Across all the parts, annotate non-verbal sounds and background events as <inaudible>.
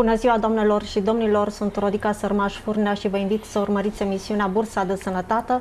Bună ziua, domnilor și domnilor! Sunt Rodica Sărmaș Furnea și vă invit să urmăriți emisiunea Bursa de Sănătate.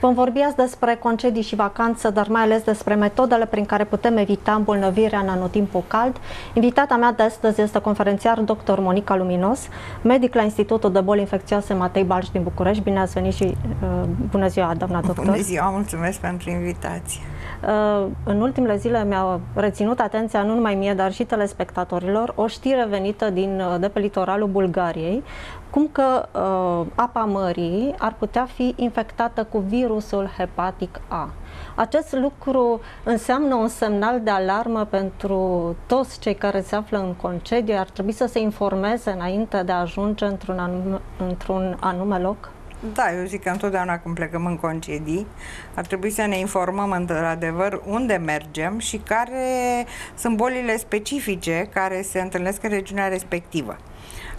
Vom vorbi azi despre concedii și vacanță, dar mai ales despre metodele prin care putem evita îmbolnăvirea în anotimpul cald. Invitata mea de astăzi este conferențiar dr. Monica Luminos, medic la Institutul de Boli Infecțioase Matei Balș din București. Bine ați venit și uh, bună ziua, doamna doctor! Bună ziua, mulțumesc pentru invitație! Uh, în ultimele zile mi-a reținut atenția nu numai mie, dar și telespectatorilor, o știre venită din, uh, de pe litoralul Bulgariei, cum că uh, apa mării ar putea fi infectată cu virusul hepatic A. Acest lucru înseamnă un semnal de alarmă pentru toți cei care se află în concediu. Ar trebui să se informeze înainte de a ajunge într-un anume, într-un anume loc? Da, eu zic că întotdeauna când plecăm în concedii ar trebui să ne informăm într-adevăr unde mergem și care sunt bolile specifice care se întâlnesc în regiunea respectivă.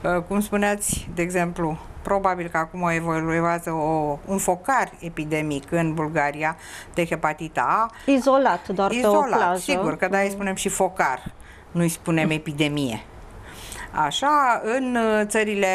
Uh, cum spuneați, de exemplu, probabil că acum o evoluează o, un focar epidemic în Bulgaria de hepatita A. Izolat, doar Izolat, pe o plajă. sigur, că da, îi spunem și focar, nu-i spunem epidemie. Așa, în uh, țările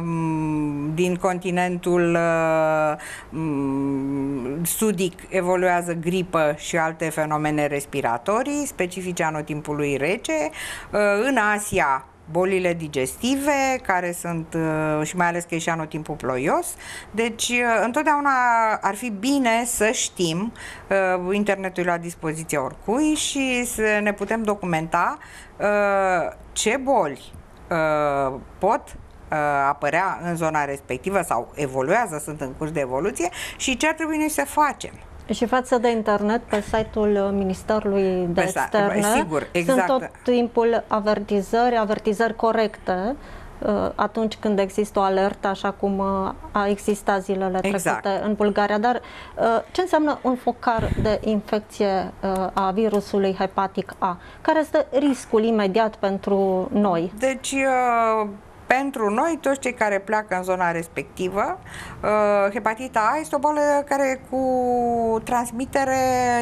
um, din continentul uh, um, sudic evoluează gripă și alte fenomene respiratorii specifice anotimpului rece. Uh, în Asia bolile digestive, care sunt, și mai ales că e și anotimpul ploios. Deci, întotdeauna ar fi bine să știm, internetul la dispoziția oricui și să ne putem documenta ce boli uh, pot uh, apărea în zona respectivă sau evoluează, sunt în curs de evoluție și ce ar trebui noi să facem. Și față de internet, pe site-ul Ministerului de pe Externe, sigur, exact. sunt tot timpul avertizări, avertizări corecte Uh, atunci când există o alertă, așa cum uh, a existat zilele exact. trecute în Bulgaria. Dar uh, ce înseamnă un focar de infecție a virusului hepatic A? Care este riscul imediat pentru noi? Deci, pentru noi, toți cei care pleacă în zona respectivă, uh, hepatita A este o boală care cu transmitere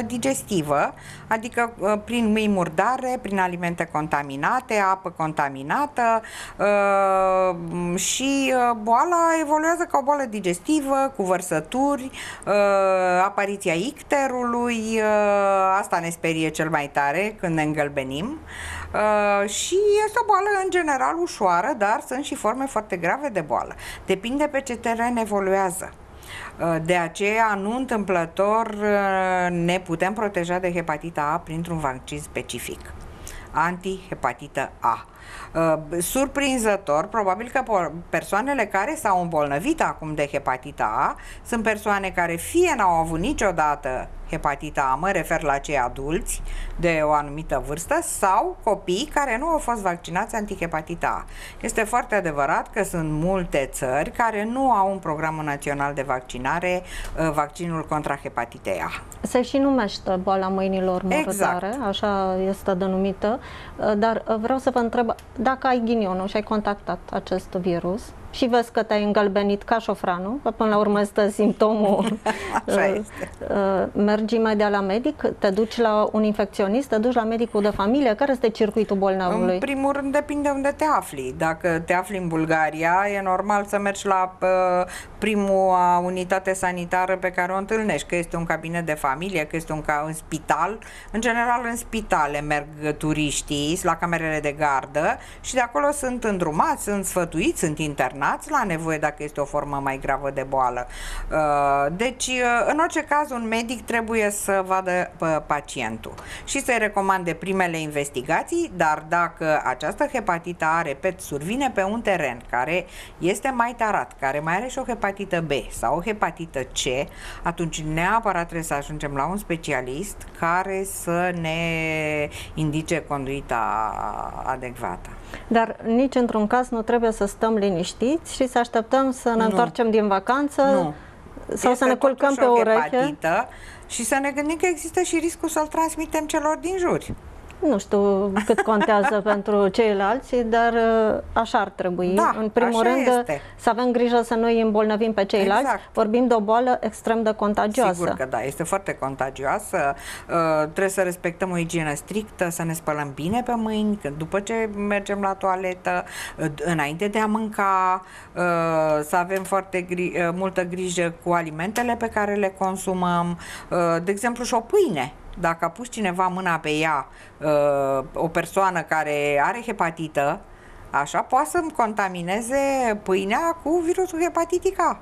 digestivă, adică uh, prin mâini murdare, prin alimente contaminate, apă contaminată uh, și boala evoluează ca o boală digestivă, cu vărsături, apariția icterului, asta ne sperie cel mai tare când ne îngălbenim. Uh, și este o boală în general ușoară, dar sunt și forme foarte grave de boală. Depinde pe ce teren evoluează. Uh, de aceea, nu întâmplător, uh, ne putem proteja de hepatita A printr-un vaccin specific antihepatită A. Uh, surprinzător, probabil că persoanele care s-au îmbolnăvit acum de hepatita A sunt persoane care fie n-au avut niciodată hepatita A, mă refer la cei adulți de o anumită vârstă sau copii care nu au fost vaccinați antihepatita A. Este foarte adevărat că sunt multe țări care nu au un program național de vaccinare, uh, vaccinul contra hepatitei A. Se și numește boala mâinilor murdare, exact. așa este denumită, uh, dar vreau să vă întreb dacă ai ghinionul și ai contactat acest virus, și vezi că te-ai îngălbenit ca șofranul, că până la urmă <laughs> este simptomul. Așa uh, este. Uh, mergi imediat la medic, te duci la un infecționist, te duci la medicul de familie, care este circuitul bolnavului? În primul rând depinde unde te afli. Dacă te afli în Bulgaria, e normal să mergi la uh, primul unitate sanitară pe care o întâlnești, că este un cabinet de familie, că este un, ca, un spital. În general, în spitale merg turiștii, la camerele de gardă și de acolo sunt îndrumați, sunt sfătuiți, sunt internați internați la nevoie dacă este o formă mai gravă de boală. Uh, deci, uh, în orice caz, un medic trebuie să vadă uh, pacientul și să-i recomande primele investigații, dar dacă această hepatită A, repet, survine pe un teren care este mai tarat, care mai are și o hepatită B sau o hepatită C, atunci neapărat trebuie să ajungem la un specialist care să ne indice conduita adecvată. Dar nici într-un caz nu trebuie să stăm liniștiți și să așteptăm să ne nu. întoarcem din vacanță nu. sau este să ne culcăm pe o ureche. Și să ne gândim că există și riscul să-l transmitem celor din jur. Nu știu cât contează <laughs> pentru ceilalți, dar uh, așa ar trebui. Da, în primul așa rând, este. să avem grijă să nu îi îmbolnăvim pe ceilalți. Exact. Vorbim de o boală extrem de contagioasă. Sigur că da, este foarte contagioasă. Uh, trebuie să respectăm o igienă strictă, să ne spălăm bine pe mâini, când după ce mergem la toaletă, uh, înainte de a mânca, uh, să avem foarte gri- uh, multă grijă cu alimentele pe care le consumăm. Uh, de exemplu, și o pâine. Dacă a pus cineva mâna pe ea, uh, o persoană care are hepatită, așa poate să-mi contamineze pâinea cu virusul hepatitic A.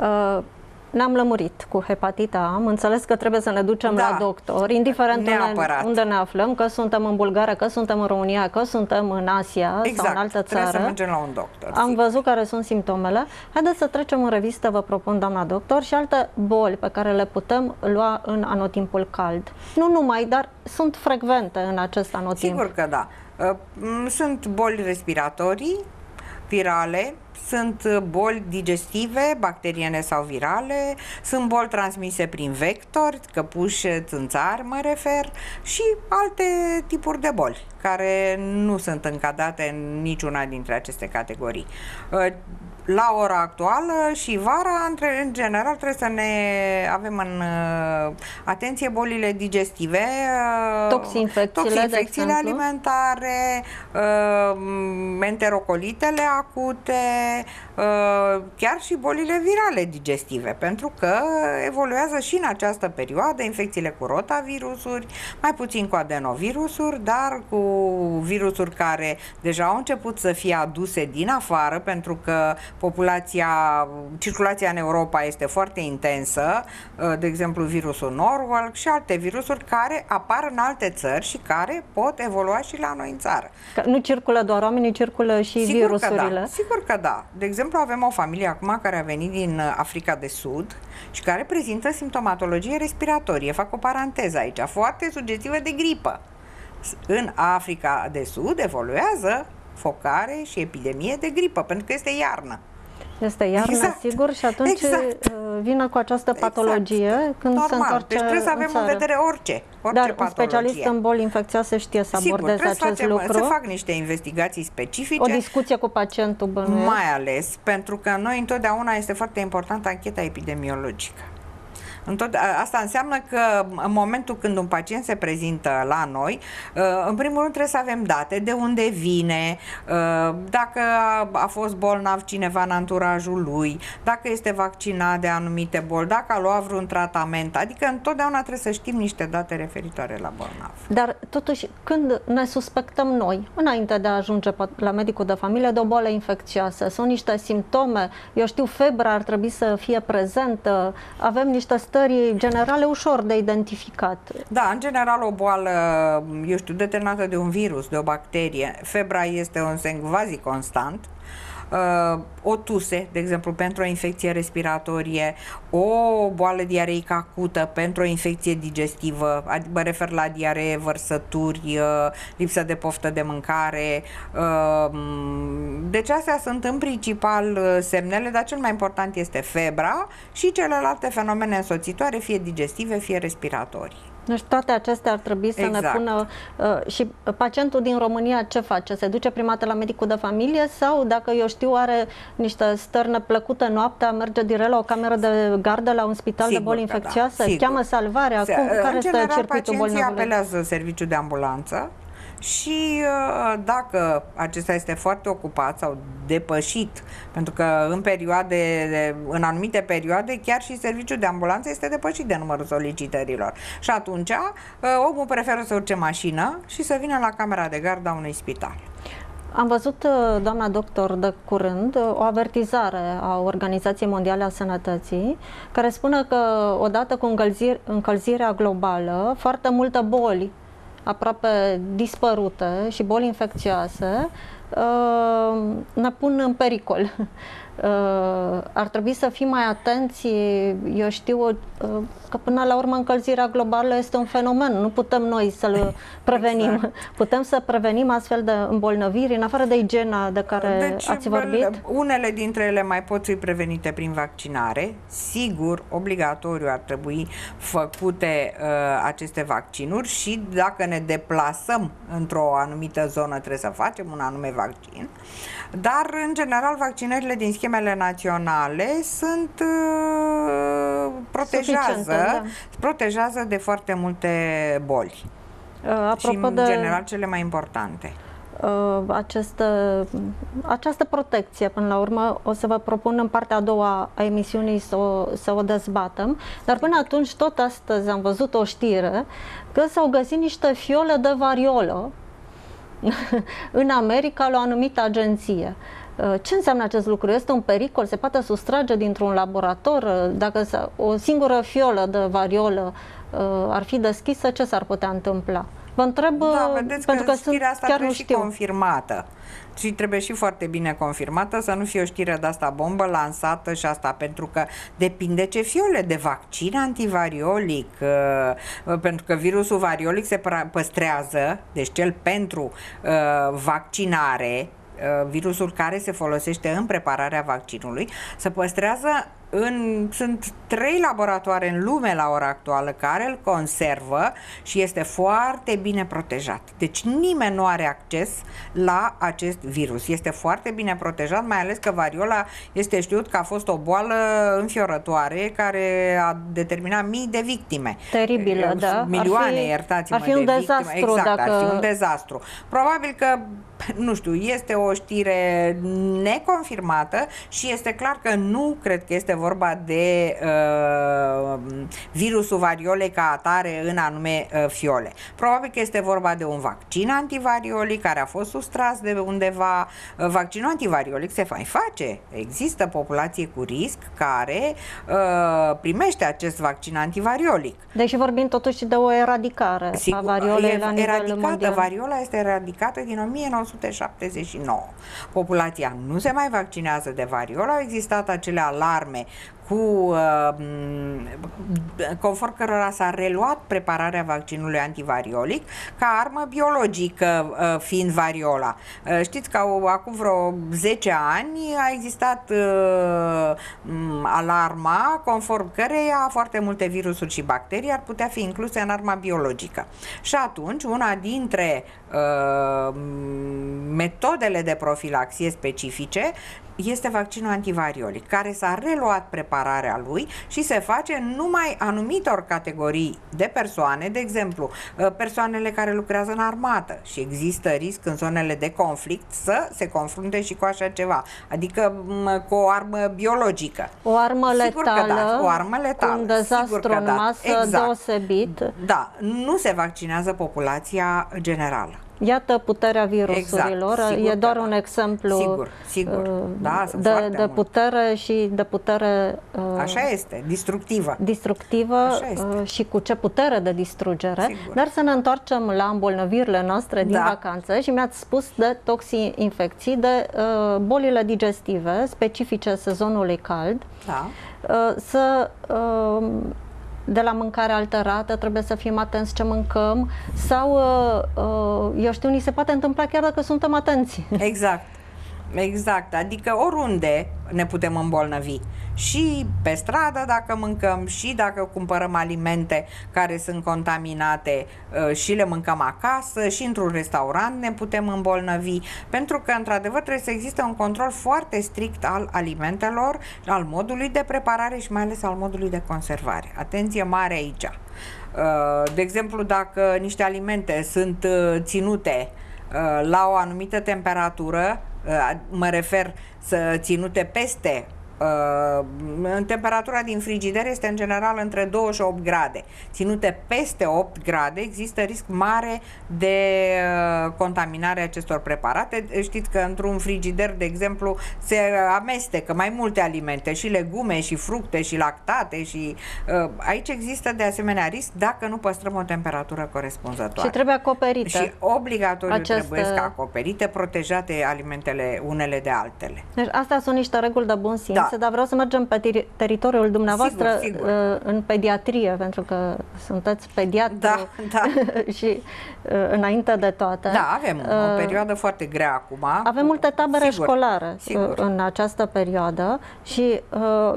Uh, Ne-am lămurit cu hepatita A, am înțeles că trebuie să ne ducem Da. la doctor, indiferent unde, Neapărat. unde ne aflăm, că suntem în Bulgaria, că suntem în România, că suntem în Asia sau Exact, în altă trebuie țară. să mergem la un doctor. Am sigur. văzut care sunt simptomele. Haideți să trecem în revistă, vă propun, doamna doctor, și alte boli pe care le putem lua în anotimpul cald. Nu numai, dar sunt frecvente în acest anotimp. Sigur că da. Uh, m, Sunt boli respiratorii, virale, sunt uh, boli digestive, bacteriene sau virale, sunt boli transmise prin vectori, căpuși, țânțari mă refer, și alte tipuri de boli care nu sunt încadrate în niciuna dintre aceste categorii. Uh, La ora actuală și vara, între- în general, trebuie să ne avem în uh, atenție bolile digestive, uh, Toxinfecțiile, de toxinfecțiile exemplu. alimentare, uh, enterocolitele acute, uh, chiar și bolile virale digestive, pentru că evoluează și în această perioadă infecțiile cu rotavirusuri, mai puțin cu adenovirusuri, dar cu virusuri care deja au început să fie aduse din afară, pentru că populația, circulația în Europa este foarte intensă, uh, de exemplu virusul Norwalk și alte virusuri care apar în alte țări și care pot evolua și la noi în țară. Că nu circulă doar oamenii, circulă și Sigur virusurile. Că da, sigur că da. De exemplu, avem o familie acum care a venit din uh, Africa de Sud și care prezintă simptomatologie respiratorie. Fac o paranteză aici, foarte sugestivă de gripă. S- În Africa de Sud evoluează focare și epidemie de gripă, pentru că este iarnă. Este iarnă, Exact. sigur, și atunci Exact. uh, vine cu această patologie Exact. când se Normal. întoarce Deci trebuie să avem în țară. vedere orice, orice Dar un patologie. specialist în boli infecțioase știe să Sigur, abordeze trebuie să, acest facem, lucru. să fac niște investigații specifice. O discuție cu pacientul bănuiesc. Mai ales pentru că noi întotdeauna este foarte importantă ancheta epidemiologică. Întot, a- asta înseamnă că în momentul când un pacient se prezintă la noi, uh, în primul rând trebuie să avem date, de unde vine, uh, dacă a- a fost bolnav cineva în anturajul lui, dacă este vaccinat de anumite boli, dacă a luat vreun tratament, adică întotdeauna trebuie să știm niște date referitoare la bolnav. Dar totuși, când ne suspectăm noi, înainte de a ajunge pe- la medicul de familie, de o boală infecțioasă, sunt niște simptome, eu știu, febra ar trebui să fie prezentă, avem niște stări generale ușor de identificat. Da, în general o boală, eu știu, determinată de un virus, de o bacterie, febra este un semn quasi constant, Uh, o tuse, de exemplu, pentru o infecție respiratorie, o boală diareică acută pentru o infecție digestivă, adică mă refer la diaree, vărsături, uh, lipsă de poftă de mâncare. Uh, Deci astea sunt în principal uh, semnele, dar cel mai important este febra și celelalte fenomene însoțitoare, fie digestive, fie respiratorii. Deci toate acestea ar trebui să ne Exact. pună... Uh, și pacientul din România ce face? Se duce prima dată la medicul de familie sau, dacă eu știu, are niște stări neplăcute noaptea, merge direct la o cameră de gardă la un spital de Sigur boli că da, infecțioase? sigur. Cheamă salvarea? Se- Cum, care în este general, circuitul pacienții bolnavului? apelează serviciul de ambulanță și uh, dacă acesta este foarte ocupat sau depășit, pentru că în perioade, de- în anumite perioade, chiar și serviciul de ambulanță este depășit de numărul solicitărilor. Și atunci, uh, omul preferă să urce mașină și să vină la camera de gardă a unui spital. Am văzut, uh, doamna doctor, de curând uh, o avertizare a Organizației Mondiale a Sănătății care spune că odată cu încălzir, încălzirea globală, foarte multe boli aproape dispărute și boli infecțioase ne pun în pericol. <laughs> Uh, ar trebui să fim mai atenți, eu știu uh, că până la urmă încălzirea globală este un fenomen, nu putem noi să-l <laughs> prevenim. Exact. Putem să prevenim astfel de îmbolnăviri, în afară de igiena de care deci, ați vorbit? Unele dintre ele mai pot fi prevenite prin vaccinare. Sigur, obligatoriu ar trebui făcute uh, aceste vaccinuri și dacă ne deplasăm într-o anumită zonă trebuie să facem un anume vaccin. Dar, în general, vaccinările din schemele naționale sunt uh, protejează, da. protejează de foarte multe boli. Uh, apropo și, în de... general, cele mai importante uh, această, această protecție. Până la urmă, o să vă propun în partea a doua a emisiunii să o, să o dezbatem. Dar până atunci, tot astăzi am văzut o știre că s-au găsit niște fiole de variolă <laughs> în America la o anumită agenție. Uh, ce înseamnă acest lucru? Este un pericol? Se poate sustrage dintr-un laborator? Uh, dacă o singură fiolă de variolă uh, ar fi deschisă, ce s-ar putea întâmpla? Vă întreb, da, vedeți pentru că, că sunt, asta chiar nu știu. confirmată și trebuie și foarte bine confirmată, să nu fie o știre de asta bombă lansată și asta, pentru că depinde ce fiole de vaccin antivariolic, uh, pentru că virusul variolic se păstrează, deci cel pentru uh, vaccinare, uh, virusul care se folosește în prepararea vaccinului, se păstrează în, sunt trei laboratoare în lume la ora actuală care îl conservă și este foarte bine protejat. Deci nimeni nu are acces la acest virus. Este foarte bine protejat, mai ales că variola este știut că a fost o boală înfiorătoare care a determinat mii de victime. Teribilă, da. Milioane, iertați-mă, ar fi un de dezastru victime. Exact, dacă... ar fi un dezastru. Probabil că <laughs> nu știu, este o știre neconfirmată și este clar că nu cred că este vorba de uh, virusul variolei ca atare în anume uh, fiole. Probabil că este vorba de un vaccin antivariolic care a fost sustras de undeva. Uh, vaccinul antivariolic se mai face. Există populație cu risc care uh, primește acest vaccin antivariolic. Deci vorbim totuși de o eradicare Sigur, a variolei la nivel eradicată, mondial. Variola este eradicată din 1979. Populația nu se mai vaccinează de variola, au existat acele alarme cu uh, conform cărora s-a reluat prepararea vaccinului antivariolic ca armă biologică uh, fiind variola. Uh, știți că acum vreo 10 ani a existat alarma conform căreia foarte multe virusuri și bacterii ar putea fi incluse în arma biologică. Și atunci una dintre metodele de profilaxie specifice este vaccinul antivariolic, care s-a reluat prepararea lui și se face numai anumitor categorii de persoane, de exemplu, ă, persoanele care lucrează în armată și există risc în zonele de conflict să se confrunte și cu așa ceva, adică cu o armă biologică. O armă sigur letală, că da, o armă letală, un dezastru sigur că da. masă exact. deosebit. Da, nu se vaccinează populația generală. Iată puterea virusurilor, exact, e doar da. un exemplu sigur, sigur. Uh, da, de, de putere și de putere uh, Așa este, distructivă. Distructivă Așa este. Uh, și cu ce putere de distrugere. Sigur. Dar să ne întoarcem la îmbolnăvirile noastre din da. vacanță și mi-ați spus de toxi-infecții, de bolile digestive specifice sezonului cald. Da. Să de la mâncare alterată, trebuie să fim atenți ce mâncăm sau, uh, uh, eu știu, ni se poate întâmpla chiar dacă suntem atenți. Exact. Exact, adică oriunde ne putem îmbolnăvi. Și pe stradă dacă mâncăm, și dacă cumpărăm alimente care sunt contaminate uh, și le mâncăm acasă, și într-un restaurant ne putem îmbolnăvi, pentru că într-adevăr trebuie să existe un control foarte strict al alimentelor, al modului de preparare și mai ales al modului de conservare. Atenție mare aici. Uh, de exemplu, dacă niște alimente sunt uh, ținute la o anumită temperatură, mă refer să ținute peste Uh, temperatura din frigider este în general între 2 și 8 grade. Ținute peste 8 grade, există risc mare de uh, contaminare a acestor preparate. Știți că într-un frigider, de exemplu, se amestecă mai multe alimente, și legume, și fructe, și lactate, și uh, aici există de asemenea risc dacă nu păstrăm o temperatură corespunzătoare. Și trebuie acoperită. Și obligatoriu această... trebuie acoperite, protejate alimentele unele de altele. Deci astea sunt niște reguli de bun simț. Da da. dar vreau să mergem pe ter- teritoriul dumneavoastră sigur, sigur. Uh, în pediatrie, pentru că sunteți pediatru da, da. <laughs> și uh, înainte de toate. Da, avem o uh, perioadă foarte grea acum. Avem multe tabere sigur, școlare sigur. în această perioadă și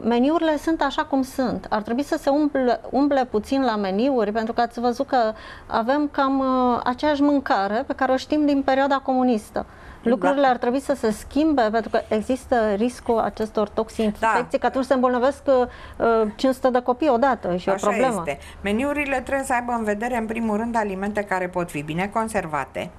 meniurile sunt așa cum sunt. Ar trebui să se umple, umple puțin la meniuri, pentru că ați văzut că avem cam aceeași mâncare pe care o știm din perioada comunistă. Lucrurile da. ar trebui să se schimbe pentru că există riscul acestor toxinfecții, da. că atunci se îmbolnăvesc uh, 500 de copii odată și Așa o problemă. Este. Meniurile trebuie să aibă în vedere, în primul rând, alimente care pot fi bine conservate,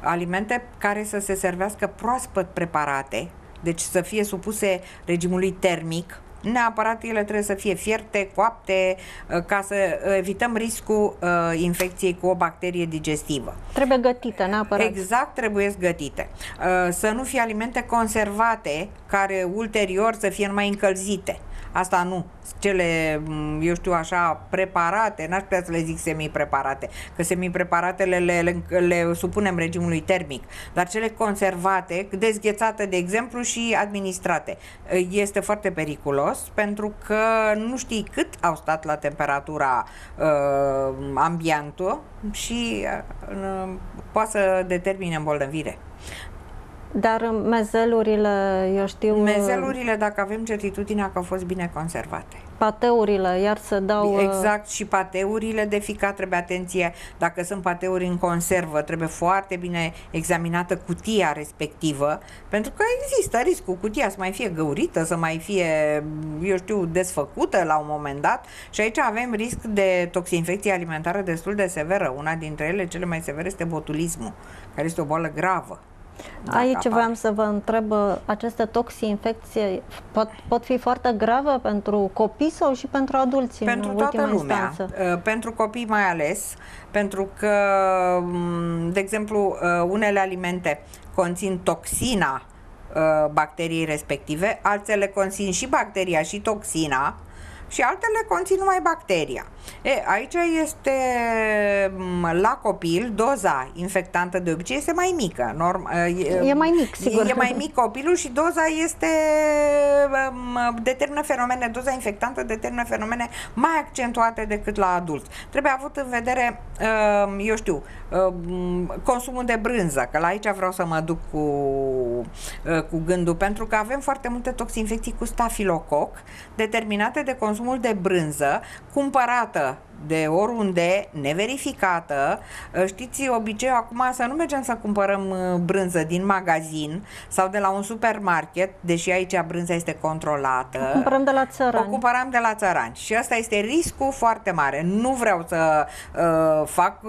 alimente care să se servească proaspăt preparate, deci să fie supuse regimului termic, Neapărat ele trebuie să fie fierte, coapte, uh, ca să evităm riscul uh, infecției cu o bacterie digestivă. Trebuie gătite, neapărat. Exact, trebuie gătite. Uh, să nu fie alimente conservate, care ulterior să fie mai încălzite. Asta nu. Cele, mm, eu știu așa, preparate, n-aș putea să le zic semi-preparate, că semi-preparatele le, le, le supunem regimului termic, dar cele conservate, dezghețate, de exemplu, și administrate, este foarte periculos pentru că nu știi cât au stat la temperatura uh, ambientă și uh, poate să determine îmbolnăvire. Dar mezelurile, eu știu... Mezelurile, dacă avem certitudinea că au fost bine conservate. Pateurile, iar să dau... Uh, exact, și pateurile de ficat trebuie atenție. Dacă sunt pateuri în conservă, trebuie foarte bine examinată cutia respectivă, pentru că există riscul cutia să mai fie găurită, să mai fie, eu știu, desfăcută la un moment dat și aici avem risc de toxinfecție alimentară destul de severă. Una dintre ele, cele mai severe, este botulismul, care este o boală gravă. Aici vreau să vă întreb, aceste toxi-infecții pot, pot fi foarte grave pentru copii sau și pentru adulți Pentru în toată lumea, instanță? Uh, pentru copii mai ales, pentru că, mm, de exemplu, uh, unele alimente conțin toxina uh, bacteriei respective, altele conțin și bacteria și toxina, și altele conțin numai bacteria. E, aici este la copil doza infectantă de obicei este mai mică. Norm, e, e mai mic, sigur. E, e mai mic copilul și doza este determină fenomene, doza infectantă determină fenomene mai accentuate decât la adulți. Trebuie avut în vedere, eu știu, consumul de brânză, că la aici vreau să mă duc cu, cu gândul, pentru că avem foarte multe toxinfecții cu stafilococ determinate de consum consumul de brânză cumpărată Osaka de oriunde, neverificată. Ă, știți, obiceiul acum să nu mergem să cumpărăm ă, brânză din magazin sau de la un supermarket, deși aici brânza este controlată. O cumpărăm de la țărani. O cumpărăm de la țărani și asta este riscul foarte mare. Nu vreau să uh, fac,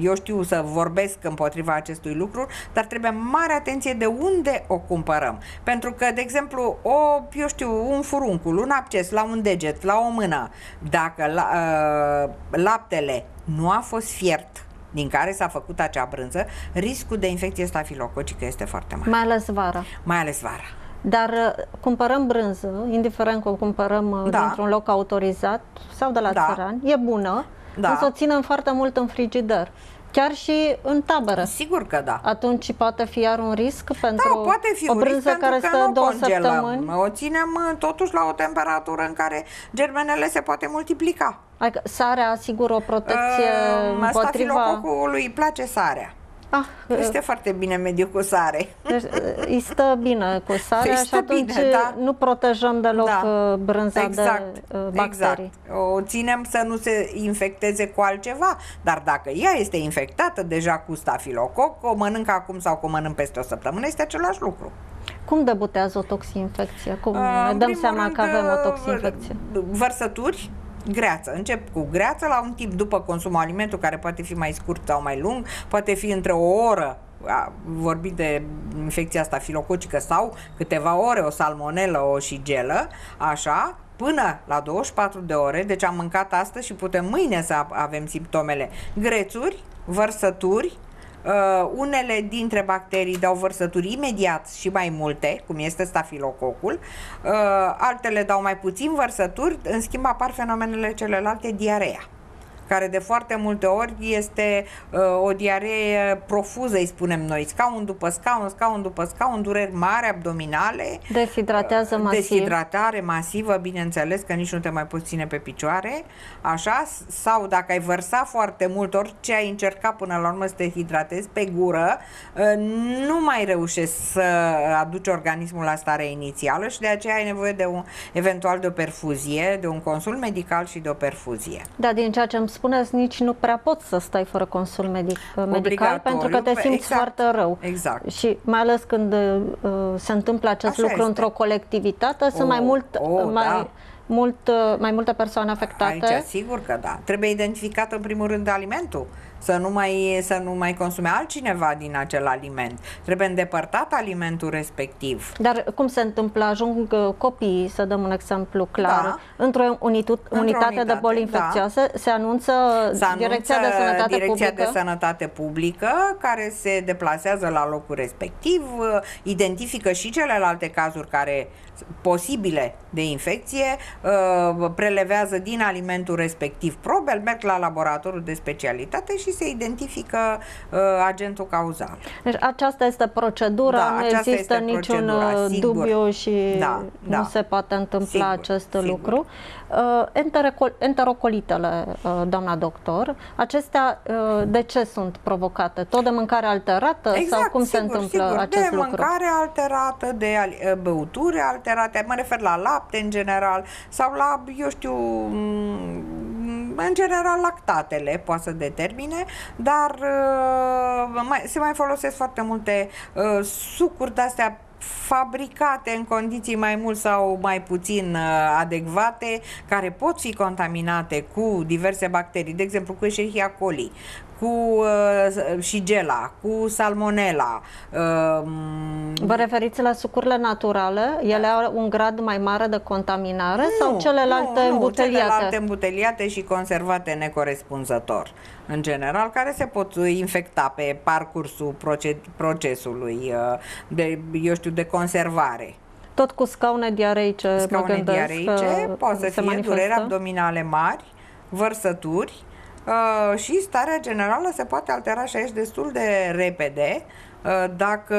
eu știu, să vorbesc împotriva acestui lucru, dar trebuie mare atenție de unde o cumpărăm. Pentru că, de exemplu, o, eu știu, un furuncul, un acces la un deget, la o mână, dacă la, uh, Uh, laptele nu a fost fiert din care s-a făcut acea brânză, riscul de infecție stafilococică este foarte mare. Mai ales vara. Mai ales vara. Dar uh, cumpărăm brânză, indiferent că o cumpărăm uh, da. dintr-un loc autorizat sau de la da. țăran, e bună, da. însă o ținem foarte mult în frigider chiar și în tabără. Sigur că da. Atunci poate fi iar un risc pentru da, poate fi o brânză care stă două congelăm. săptămâni? O ținem uh, totuși la o temperatură în care germenele se poate multiplica. Adică sarea asigură o protecție uh, împotriva... îi place sarea. Ah, este uh, foarte bine mediu cu sare. Deci <laughs> îi stă bine cu sare și atunci bine, da? nu protejăm deloc da. brânza exact, de bacterii. Exact. O ținem să nu se infecteze cu altceva, dar dacă ea este infectată deja cu stafilococ, o mănâncă acum sau o mănânc peste o săptămână, este același lucru. Cum debutează o toxinfecție? Cum uh, ne dăm seama rând, că avem o toxinfecție? Vărsături, greață. Încep cu greață la un tip după consumul alimentului care poate fi mai scurt sau mai lung, poate fi între o oră a, vorbit de infecția asta filococică sau câteva ore o salmonelă, o șigelă, așa, până la 24 de ore, deci am mâncat astăzi și putem mâine să avem simptomele. Grețuri, vărsături, Uh, unele dintre bacterii dau vărsături imediat și mai multe, cum este stafilococul, uh, altele dau mai puțin vărsături, în schimb apar fenomenele celelalte, diarea care de foarte multe ori este uh, o diaree profuză, îi spunem noi, scaun după scaun, scaun după scaun, dureri mari abdominale. Deshidratează uh, masiv. Deshidratare masivă, bineînțeles că nici nu te mai poți ține pe picioare, așa, sau dacă ai vărsat foarte mult, orice ai încercat până la urmă să te hidratezi pe gură, uh, nu mai reușești să aduci organismul la starea inițială și de aceea ai nevoie de un, eventual de o perfuzie, de un consult medical și de o perfuzie. Da, din ceea ce îmi spuneți, nici nu prea poți să stai fără consult medic, medical pentru că te simți exact, foarte rău. Exact. Și mai ales când uh, se întâmplă acest Așa lucru este. într-o colectivitate, o, sunt mai mult, o, mai, da. mult, uh, mai multe persoane afectate. Aici, sigur că da. Trebuie identificat în primul rând alimentul să nu mai, să nu mai consume altcineva din acel aliment. Trebuie îndepărtat alimentul respectiv. Dar cum se întâmplă? Ajung uh, copiii, să dăm un exemplu clar, da. într-o unitate, într unitate de boli da. infecțioase, da. se anunță, se anunță Direcția de Sănătate Direcția Publică? de Sănătate Publică, care se deplasează la locul respectiv, uh, identifică și celelalte cazuri care posibile de infecție, uh, prelevează din alimentul respectiv probe, merg la laboratorul de specialitate și se identifică uh, agentul cauzal. Deci aceasta este procedura, da, nu există niciun procedura, uh, dubiu și da, nu da. se poate întâmpla sigur, acest sigur. lucru. Enterocolitele, doamna doctor, acestea de ce sunt provocate? Tot de mâncare alterată exact, sau cum sigur, se întâmplă sigur, acest de lucru? De mâncare alterată, de băuturi alterate, alterate, mă refer la lapte în general sau la, eu știu, mm, în general lactatele poate să determine, dar uh, mai, se mai folosesc foarte multe uh, sucuri de-astea fabricate în condiții mai mult sau mai puțin uh, adecvate, care pot fi contaminate cu diverse bacterii, de exemplu cu Escherichia coli, cu uh, Shigella, cu Salmonella. Uh, Vă referiți la sucurile naturale? Ele au un grad mai mare de contaminare nu, sau celelalte nu, îmbuteliate? Nu, celelalte îmbuteliate și conservate necorespunzător, în general, care se pot infecta pe parcursul procesului uh, de, eu știu, de conservare. Tot cu scaune diareice, Scaune mă diareice, poate să fie manifestă. dureri abdominale mari, vărsături, Uh, și starea generală se poate altera și aici destul de repede. Uh, dacă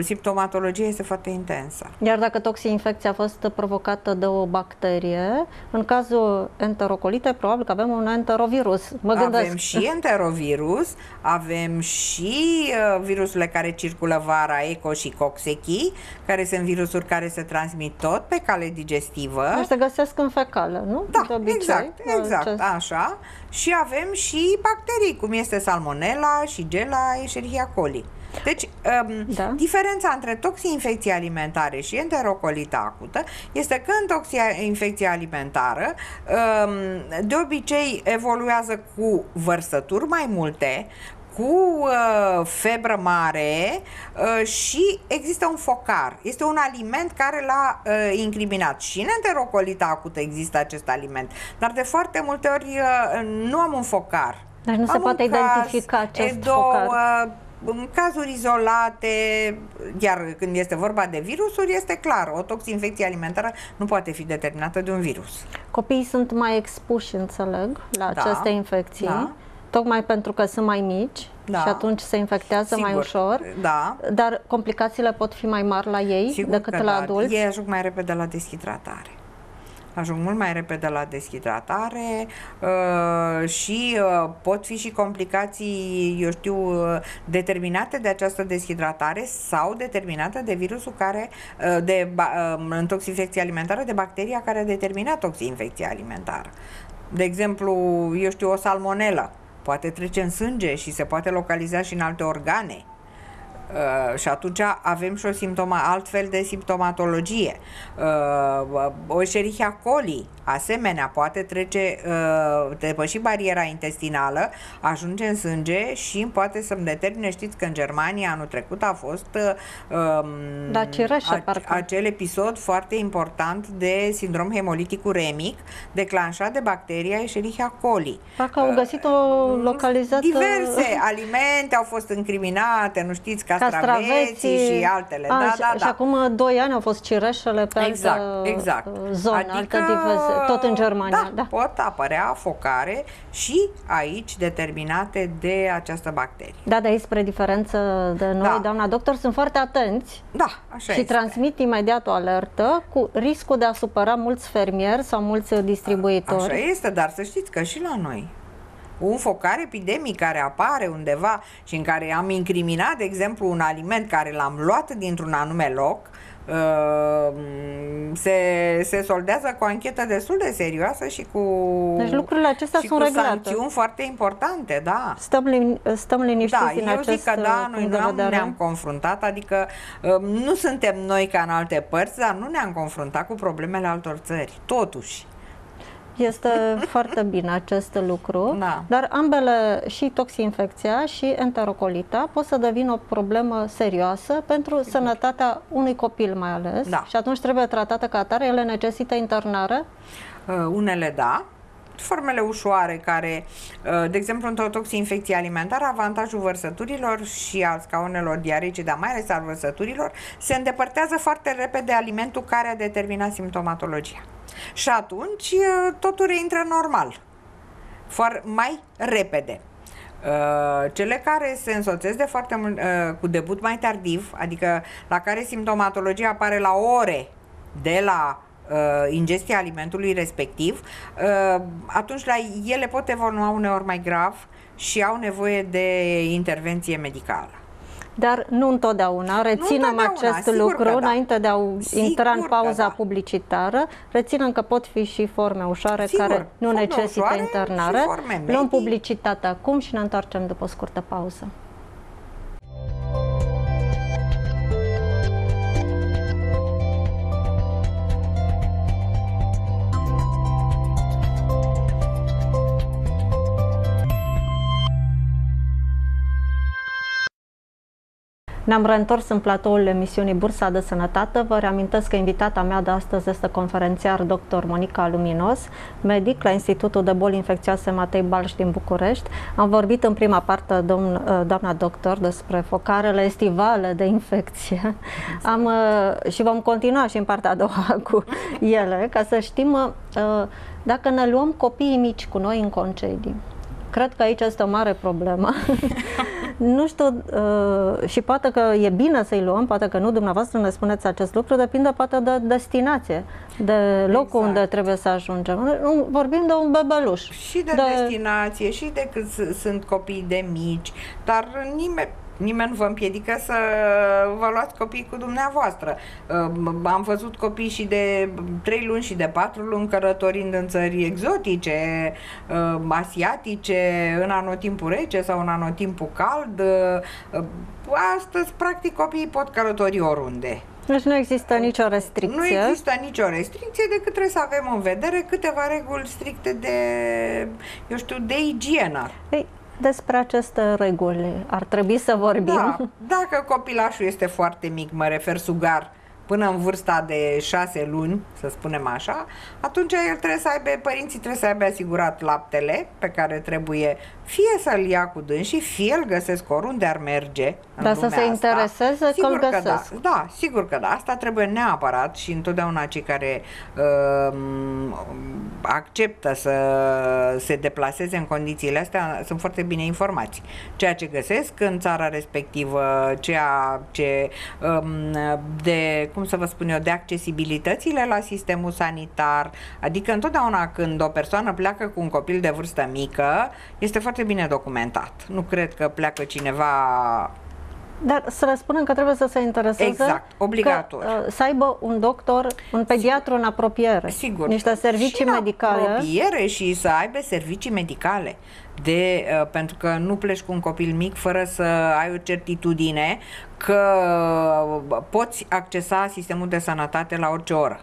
simptomatologia este foarte intensă. Iar dacă toxinfecția a fost provocată de o bacterie, în cazul enterocolite, probabil că avem un enterovirus. Mă gândesc. Avem și <laughs> enterovirus, avem și uh, virusurile care circulă vara, ECO și Coxsackie, care sunt virusuri care se transmit tot pe cale digestivă. Deci se găsesc în fecală, nu? Da, de obicei, exact, exact, ce... așa. Și avem și bacterii, cum este Salmonella, Shigella, Escherichia coli. Deci, um, da. diferența între toxinfecție alimentare și enterocolită acută este că în toxinfecție alimentară um, de obicei evoluează cu vărsături mai multe, cu uh, febră mare uh, și există un focar. Este un aliment care l-a uh, incriminat. Și în enterocolită acută există acest aliment. Dar de foarte multe ori uh, nu am un focar. Dar nu am se poate identifica acest două, focar în cazuri izolate, iar când este vorba de virusuri, este clar, o toxinfecție alimentară nu poate fi determinată de un virus. Copiii sunt mai expuși, înțeleg, la da, aceste infecții, da. tocmai pentru că sunt mai mici da. și atunci se infectează Sigur, mai ușor, da. dar complicațiile pot fi mai mari la ei Sigur decât la da. adulți. Ei ajung mai repede la deshidratare ajung mult mai repede la deshidratare uh, și uh, pot fi și complicații, eu știu, uh, determinate de această deshidratare sau determinate de virusul care, uh, de uh, în toxinfecție alimentară, de bacteria care a determinat toxinfecția alimentară. De exemplu, eu știu, o salmonelă poate trece în sânge și se poate localiza și în alte organe Uh, și atunci avem și o simptoma, altfel de simptomatologie. Uh, o Escherichia coli, asemenea, poate trece, uh, depăși bariera intestinală, ajunge în sânge și poate să-mi determine, știți că în Germania anul trecut a fost uh, da, cireșă, a, acel episod foarte important de sindrom hemolitic uremic, declanșat de bacteria Escherichia coli. Parcă au găsit o localizată... Diverse alimente au fost incriminate, nu știți, ca castraveții și altele. A, da, și, da, da. și acum doi ani au fost cireșele pe exact, altă exact. zonă, adică, altă diverse, tot în Germania. Da, da, pot apărea focare și aici determinate de această bacterie. Da, dar spre diferență de noi, da. doamna doctor, sunt foarte atenți da, așa și este. transmit imediat o alertă cu riscul de a supăra mulți fermieri sau mulți distribuitori. Așa este, dar să știți că și la noi un focar epidemic care apare undeva și în care am incriminat, de exemplu, un aliment care l-am luat dintr-un anume loc, uh, se, se soldează cu o anchetă destul de serioasă și cu, deci lucrurile acestea și sunt cu reglate. sancțiuni foarte importante, da. Stăm, lin, stăm liniștiți da, în eu acest zic că da, noi nu ne-am confruntat, adică uh, nu suntem noi ca în alte părți, dar nu ne-am confruntat cu problemele altor țări, totuși. Este <laughs> foarte bine acest lucru, da. dar ambele, și toxinfecția și enterocolita, pot să devină o problemă serioasă pentru Sigur. sănătatea unui copil mai ales da. și atunci trebuie tratată ca atare. Ele necesită internare? Uh, unele da, formele ușoare care, uh, de exemplu, într-o toxinfecție alimentară, avantajul vărsăturilor și al scaunelor diarice, dar mai ales al vărsăturilor, se îndepărtează foarte repede alimentul care a determinat simptomatologia. Și atunci totul reintră normal, foarte, mai repede. Cele care se însoțesc de foarte mult, cu debut mai tardiv, adică la care simptomatologia apare la ore de la ingestia alimentului respectiv, atunci la ele pot evolua uneori mai grav și au nevoie de intervenție medicală. Dar nu întotdeauna. Reținem nu întotdeauna, acest lucru da. înainte de a sigur intra în pauza da. publicitară. Reținem că pot fi și forme ușoare sigur, care nu necesită internare. Luăm publicitatea acum și ne întoarcem după o scurtă pauză. Ne-am reîntors în platoul emisiunii Bursa de Sănătate. Vă reamintesc că invitata mea de astăzi este conferențiar dr. Monica Luminos, medic la Institutul de Boli Infecțioase Matei Balș din București. Am vorbit în prima parte, domn, uh, doamna doctor, despre focarele estivale de infecție. Am, uh, și vom continua și în partea a doua <laughs> cu ele, ca să știm uh, dacă ne luăm copiii mici cu noi în concedii. Cred că aici este o mare problemă. <laughs> nu știu, uh, și poate că e bine să-i luăm, poate că nu dumneavoastră ne spuneți acest lucru, depinde poate de destinație, de locul exact. unde trebuie să ajungem. Vorbim de un bebeluș. Și de, de destinație, și de cât sunt copii de mici, dar nimeni nimeni nu vă împiedică să vă luați copii cu dumneavoastră. Am văzut copii și de 3 luni și de 4 luni călătorind în țări exotice, asiatice, în anotimpul rece sau în anotimpul cald. Astăzi, practic, copiii pot călători oriunde. Deci nu există nicio restricție. Nu există nicio restricție, decât trebuie să avem în vedere câteva reguli stricte de, eu știu, de igienă. Ei, despre aceste reguli ar trebui să vorbim. Da, dacă copilașul este foarte mic, mă refer sugar, până în vârsta de șase luni, să spunem așa, atunci el trebuie să aibă, părinții trebuie să aibă asigurat laptele pe care trebuie fie să-l ia cu dânsii, fie îl găsesc oriunde ar merge în Dar să se intereseze sigur că îl găsesc. Că da. da, sigur că da. Asta trebuie neapărat și întotdeauna cei care uh, acceptă să se deplaseze în condițiile astea sunt foarte bine informați. Ceea ce găsesc în țara respectivă, ceea ce um, de, cum să vă spun eu, de accesibilitățile la sistemul sanitar, adică întotdeauna când o persoană pleacă cu un copil de vârstă mică, este foarte bine documentat. Nu cred că pleacă cineva Dar să le spunem că trebuie să se intereseze Exact, obligatoriu. Că, uh, să aibă un doctor, un pediatru în apropiere. Sigur. Niște servicii și medicale. În apropiere și să aibă servicii medicale. De, uh, pentru că nu pleci cu un copil mic fără să ai o certitudine că poți accesa sistemul de sănătate la orice oră.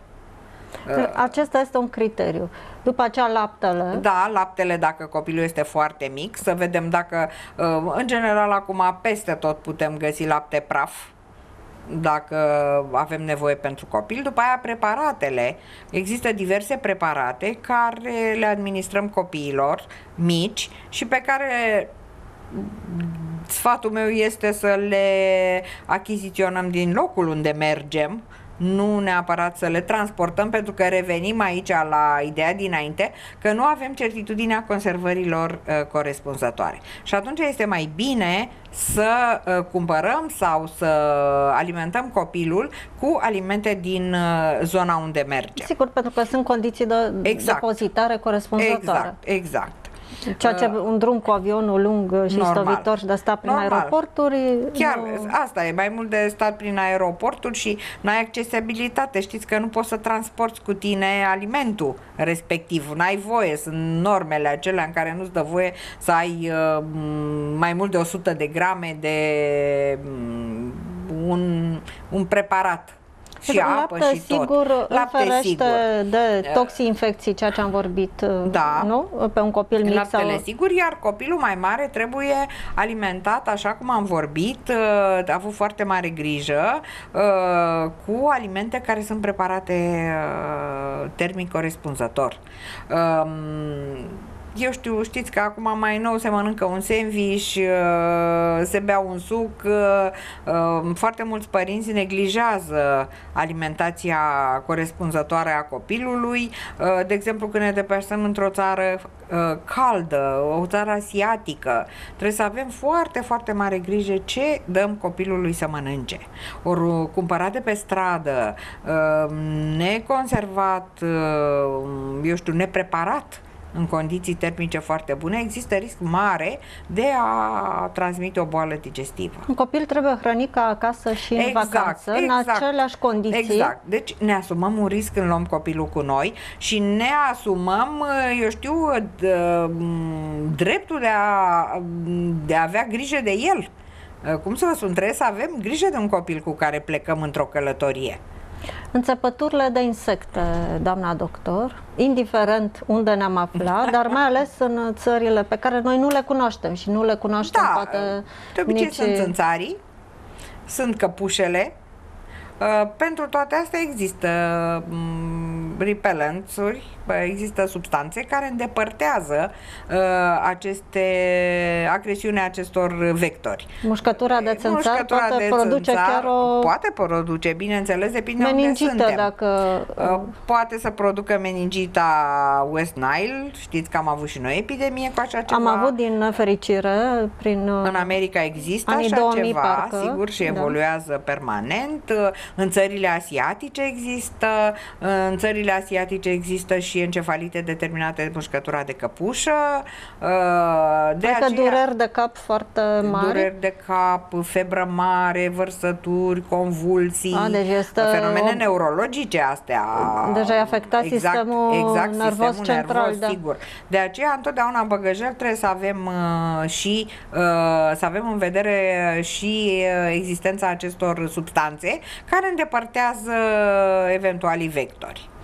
Acesta este un criteriu. După aceea laptele. Da, laptele dacă copilul este foarte mic, să vedem dacă, uh, în general acum peste tot putem găsi lapte praf, dacă avem nevoie pentru copil. După aia preparatele. Există diverse preparate care le administrăm copiilor mici și pe care sfatul meu este să le achiziționăm din locul unde mergem, nu neapărat să le transportăm, pentru că revenim aici la ideea dinainte, că nu avem certitudinea conservărilor uh, corespunzătoare. Și atunci este mai bine să uh, cumpărăm sau să alimentăm copilul cu alimente din uh, zona unde mergem. Sigur, pentru că sunt condiții de exact. depozitare corespunzătoare. Exact, exact. Ceea ce un drum cu avionul lung și normal. stovitor și de stat prin normal. aeroporturi. Chiar nu... asta e, mai mult de stat prin aeroporturi și n-ai accesibilitate. Știți că nu poți să transporti cu tine alimentul respectiv. N-ai voie, sunt normele acelea în care nu-ți dă voie să ai uh, mai mult de 100 de grame de um, un, un preparat și Pentru apă lapte, și sigur, tot. Lapte sigur. de toxi-infecții, ceea ce am vorbit, da. nu? Pe un copil mic Laptele sau... sigur, iar copilul mai mare trebuie alimentat, așa cum am vorbit, a avut foarte mare grijă, cu alimente care sunt preparate termic corespunzător eu știu, știți că acum mai nou se mănâncă un sandwich, uh, se bea un suc, uh, uh, foarte mulți părinți neglijează alimentația corespunzătoare a copilului. De exemplu, când ne deplasăm într-o țară caldă, o țară asiatică, trebuie să avem foarte, foarte mare grijă ce dăm copilului să mănânce. Ori cumpărat de pe stradă, neconservat, eu știu, nepreparat, în condiții termice foarte bune, există risc mare de a transmite o boală digestivă. Un copil trebuie hrănit ca acasă și în exact, vacanță, exact, în aceleași condiții. Exact. Deci ne asumăm un risc când luăm copilul cu noi și ne asumăm, eu știu, dreptul de a, de a avea grijă de el. Cum să vă spun, trebuie să avem grijă de un copil cu care plecăm într-o călătorie. Înțepăturile de insecte, doamna doctor, indiferent unde ne-am aflat, dar mai ales în țările pe care noi nu le cunoaștem și nu le cunoaștem da, poate de obicei nici... sunt țânțarii, sunt căpușele, uh, pentru toate astea există um, repellenturi există substanțe care îndepărtează uh, aceste agresiunea acestor vectori. Mușcătura de țânțar Mușcătura poate de produce țânțar chiar o... Poate produce, bineînțeles, depinde meningită, unde suntem. dacă... Uh, poate să producă meningita West Nile, știți că am avut și noi epidemie cu așa ceva. Am avut din nefericire prin... Uh, în America există așa 2000, ceva, parcă, sigur, și da. evoluează da. permanent. În țările asiatice există, în țările asiatice există și encefalite determinate de mușcătura de căpușă. Uh, de adică aceea, dureri de cap foarte mari? Dureri de cap, febră mare, vărsături, convulsii, A, deci este fenomene o... neurologice astea. Deja e afectat exact, sistemul exact, nervos sistemul central. Nervos, da. sigur. De aceea, întotdeauna în băgăjel trebuie să avem uh, și uh, să avem în vedere și uh, existența acestor substanțe care îndepărtează eventualii vectori.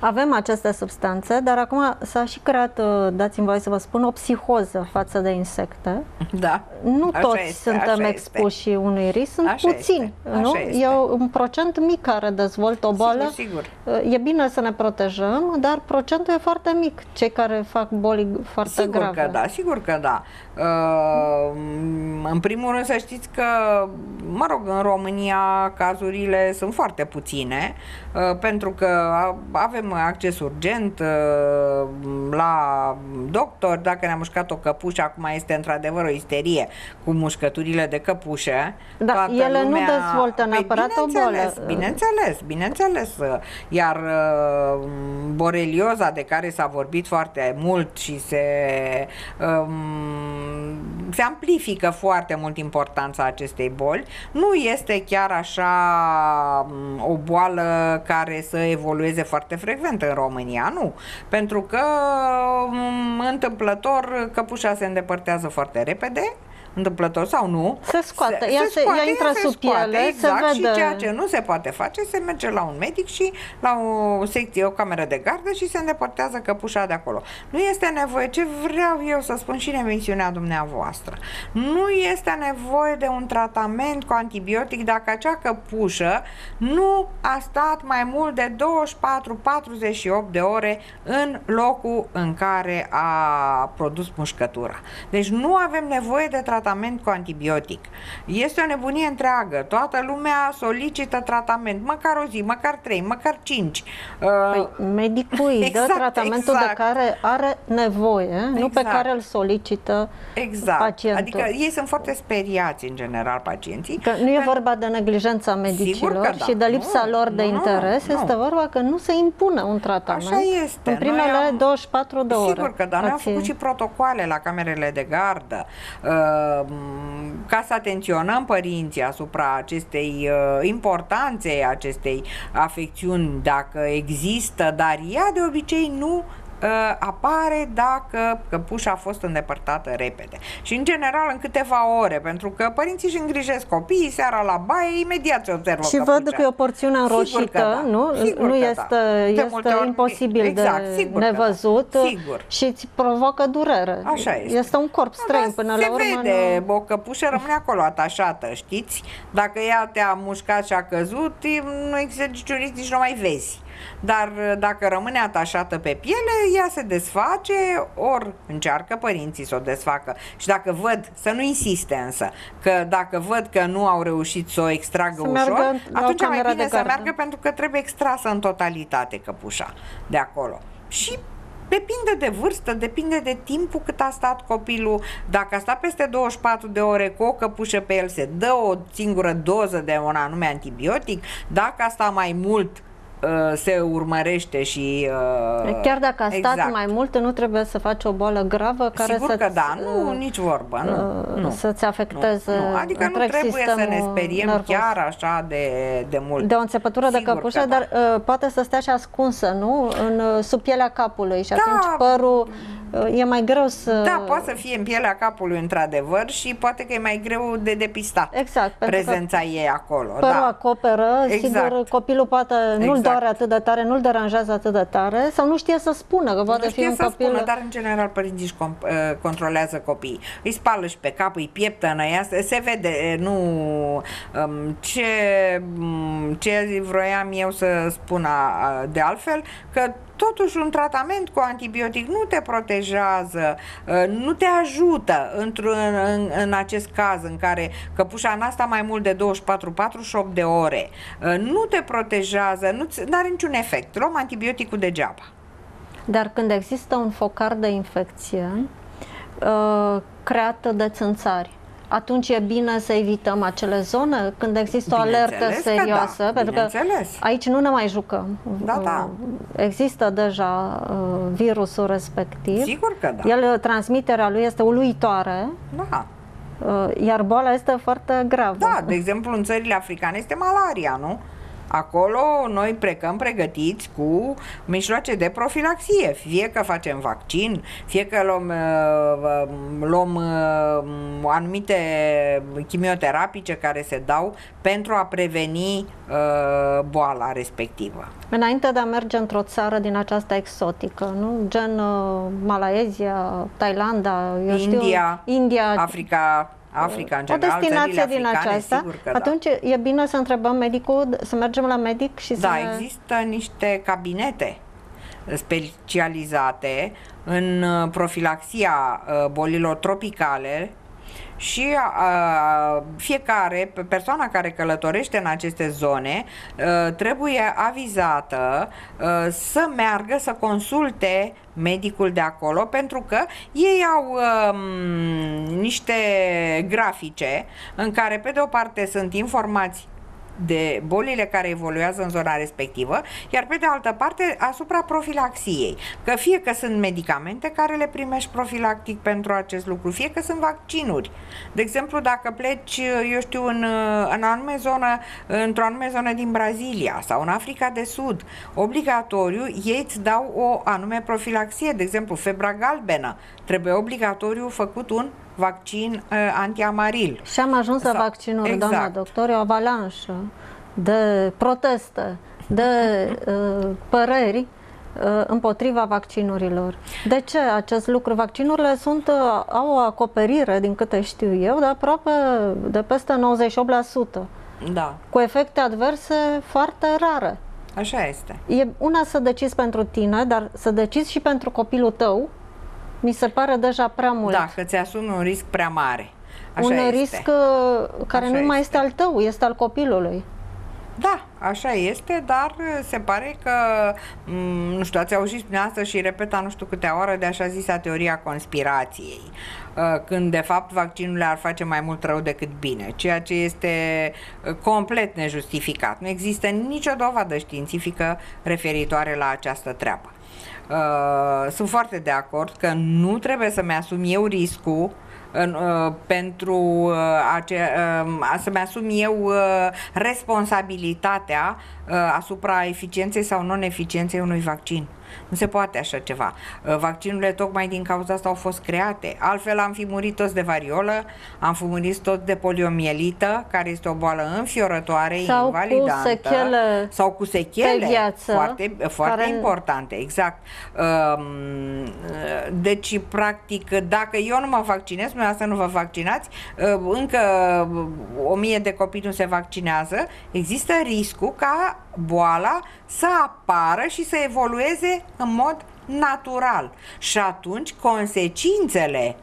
Avem aceste substanțe, dar acum s-a și creat, uh, dați-mi voie să vă spun, o psihoză față de insecte. Da. Nu așa toți este, suntem expuși este. unui risc, sunt așa puțini. Este, nu? Este. E un procent mic care dezvoltă o boală. Sigur, sigur. Uh, e bine să ne protejăm, dar procentul e foarte mic, cei care fac boli foarte sigur grave. Sigur că da, sigur că da. Uh, în primul rând să știți că, mă rog, în România cazurile sunt foarte puține, uh, pentru că avem acces urgent uh, la doctor, dacă ne-a mușcat o căpușă, acum este într-adevăr o isterie cu mușcăturile de căpușe. Da, Toată ele lumea... nu dezvoltă păi, neapărat o boală. Bineînțeles, bineînțeles. Iar uh, borelioza de care s-a vorbit foarte mult și se um, se amplifică foarte mult importanța acestei boli. Nu este chiar așa o boală care să evolueze foarte frecvent în România, nu. Pentru că întâmplător căpușa se îndepărtează foarte repede, întâmplător sau nu. Se scoate, se, ea, se, scoate, ea intră sub scoate, piele, exact, se vede. și ceea ce nu se poate face, se merge la un medic și la o secție, o cameră de gardă și se îndepărtează căpușa de acolo. Nu este nevoie, ce vreau eu să spun și în emisiunea dumneavoastră, nu este nevoie de un tratament cu antibiotic dacă acea căpușă nu a stat mai mult de 24-48 de ore în locul în care a produs mușcătura. Deci nu avem nevoie de tratament tratament cu antibiotic. Este o nebunie întreagă. Toată lumea solicită tratament, măcar o zi, măcar trei, măcar cinci. Păi, medicul îi exact, dă tratamentul exact. de care are nevoie, exact. nu pe exact. care îl solicită exact. pacientul. Adică ei sunt foarte speriați în general pacienții. Că nu e vorba de neglijența medicilor da. și de lipsa nu, lor de nu, interes, nu, este vorba că nu se impune un tratament Așa este. în primele am, 24 de ore. Sigur că da, noi am făcut și protocoale la camerele de gardă. Uh, ca să atenționăm părinții asupra acestei uh, importanței acestei afecțiuni, dacă există, dar ea de obicei nu uh, apare dacă căpușa a fost îndepărtată repede. Și în general în câteva ore, pentru că părinții își îngrijesc copiii, seara la baie, imediat se observă Și căpușa. văd că e o porțiune înroșită, da. nu? Sigur nu este, da. este ori, imposibil exact, de sigur nevăzut da. sigur. și îți provocă durere. Așa este. Este un corp străin da, până se la urmă. vede, nu... o căpușă rămâne acolo atașată, știți? Dacă ea te-a mușcat și a căzut, nu există niciun risc, nici nu mai vezi dar uh, dacă rămâne atașată pe piele, ea se desface, ori încearcă părinții să o desfacă. Și dacă văd, să nu insiste însă, că dacă văd că nu au reușit să o extragă să ușor, atunci mai bine să meargă pentru că trebuie extrasă în totalitate căpușa de acolo. Și Depinde de vârstă, depinde de timpul cât a stat copilul. Dacă a stat peste 24 de ore cu o căpușă pe el, se dă o singură doză de un anume antibiotic. Dacă a stat mai mult, Uh, se urmărește și... Uh, Chiar dacă a stat exact. mai mult, nu trebuie să faci o boală gravă care Sigur să că da, nu, uh, nici vorbă, nu, uh, nu. Să-ți afecteze nu, nu. Adică nu trebuie să ne speriem nervos. chiar așa de, de mult. De o înțepătură Sigur de căpușă, dar da. uh, poate să stea și ascunsă, nu? În, uh, sub pielea capului și da. atunci părul uh, e mai greu să... Da, poate să fie în pielea capului într-adevăr și poate că e mai greu de depistat exact, prezența ei acolo. Părul da. acoperă, exact. sigur, copilul poate exact. nu-l doare atât de tare, nu-l deranjează atât de tare sau nu știe să spună că poate fi un să copil... Spună, dar în general părinții își uh, controlează copiii. Îi spală și pe cap, îi pieptănă, ea se, se vede, nu... Um, ce, um, ce vroiam eu să spun a, de altfel, că totuși un tratament cu antibiotic nu te protejează, uh, nu te ajută într-un, în, în acest caz în care căpușa n-a stat mai mult de 24-48 de ore, uh, nu te protejează, nu are niciun efect. Luăm antibioticul degeaba. Dar când există un focar de infecție uh, creată de țânțari, atunci e bine să evităm acele zone când există o alertă serioasă, da, pentru că aici nu ne mai jucăm. Da, da. Există deja uh, virusul respectiv. Sigur că da. El, transmiterea lui este uluitoare. Da. Uh, iar boala este foarte gravă. Da, de exemplu, în țările africane este malaria, nu? Acolo noi plecăm pregătiți cu mijloace de profilaxie, fie că facem vaccin, fie că luăm, uh, luăm uh, anumite chimioterapice care se dau pentru a preveni uh, boala respectivă. Înainte de a merge într-o țară din aceasta exotică, nu? gen Malaezia, Thailanda, eu India, știu, India, Africa, Africa, în general, o destinație din aceasta, că atunci da. e bine să întrebăm medicul, să mergem la medic și da, să... Da, există niște cabinete specializate în uh, profilaxia uh, bolilor tropicale și uh, fiecare persoana care călătorește în aceste zone uh, trebuie avizată uh, să meargă să consulte medicul de acolo pentru că ei au uh, niște grafice în care pe de o parte sunt informați de bolile care evoluează în zona respectivă, iar pe de altă parte asupra profilaxiei. Că fie că sunt medicamente care le primești profilactic pentru acest lucru, fie că sunt vaccinuri. De exemplu, dacă pleci, eu știu, în, în anume zonă, într-o anume zonă din Brazilia sau în Africa de Sud, obligatoriu ei îți dau o anume profilaxie, de exemplu, febra galbenă. Trebuie obligatoriu făcut un vaccin uh, antiamaril. Și am ajuns la vaccinuri, exact. doamna doctor, o avalanșă de proteste, de uh, păreri uh, împotriva vaccinurilor. De ce acest lucru? Vaccinurile sunt, uh, au o acoperire, din câte știu eu, de aproape de peste 98%. Da. Cu efecte adverse foarte rare. Așa este. E una să decizi pentru tine, dar să decizi și pentru copilul tău, mi se pare deja prea mult. Da, că ți-asumi un risc prea mare. Așa un este. risc uh, care Așa nu mai este. este al tău, este al copilului. Da, așa este, dar se pare că, m, nu știu, ați auzit dumneavoastră și repeta nu știu câte ore de așa zisa teoria conspirației, uh, când de fapt vaccinurile ar face mai mult rău decât bine, ceea ce este uh, complet nejustificat. Nu există nicio dovadă științifică referitoare la această treabă. Uh, Sunt foarte de acord că nu trebuie să-mi asum eu riscul în, uh, pentru uh, ace, uh, să-mi asum eu uh, responsabilitatea uh, asupra eficienței sau non-eficienței unui vaccin. Nu se poate așa ceva. Uh, Vaccinurile tocmai din cauza asta au fost create. Altfel am fi murit toți de variolă, am fi murit toți de poliomielită, care este o boală înfiorătoare, Sau cu invalidantă. sechele sau cu sechele pe viață, foarte, foarte care- importante, exact. Um, Deci, practic, dacă eu nu mă vaccinez, dumneavoastră nu vă vaccinați, uh, încă o mie de copii nu se vaccinează, există riscul ca boala să apară și să evolueze în mod natural. Și atunci consecințele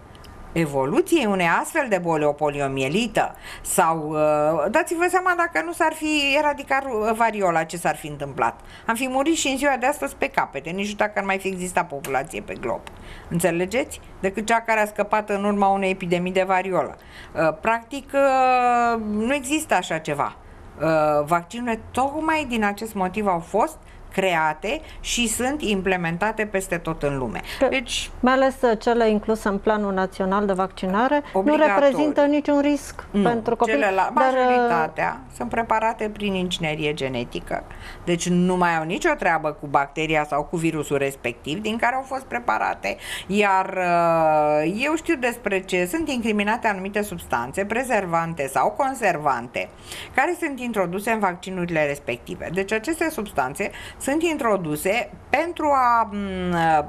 evoluției unei astfel de boli, o poliomielită sau uh, dați-vă seama dacă nu s-ar fi eradicat uh, variola, ce s-ar fi întâmplat. Am fi murit și în ziua de astăzi pe capete, nici dacă ar mai fi existat populație pe glob. Înțelegeți? Decât cea care a scăpat în urma unei epidemii de variolă. Uh, practic, uh, nu există așa ceva. Uh, vaccinurile tocmai din acest motiv au fost create și sunt implementate peste tot în lume. Că- Deci, Mai ales uh, cele incluse în Planul Național de Vaccinare Obligatoriu. nu reprezintă niciun risc Nu, pentru copii. Celelalte, dar, uh, majoritatea sunt preparate prin inginerie genetică, deci nu mai au nicio treabă cu bacteria sau cu virusul respectiv din care au fost preparate, iar uh, eu știu despre ce sunt incriminate anumite substanțe prezervante sau conservante care sunt introduse în vaccinurile respective. Deci aceste substanțe sunt introduse pentru a m,